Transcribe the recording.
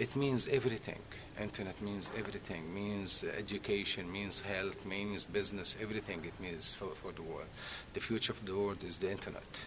It means everything. Internet means everything. Means education, means health, means business, everything it means for, for the world. The future of the world is the internet.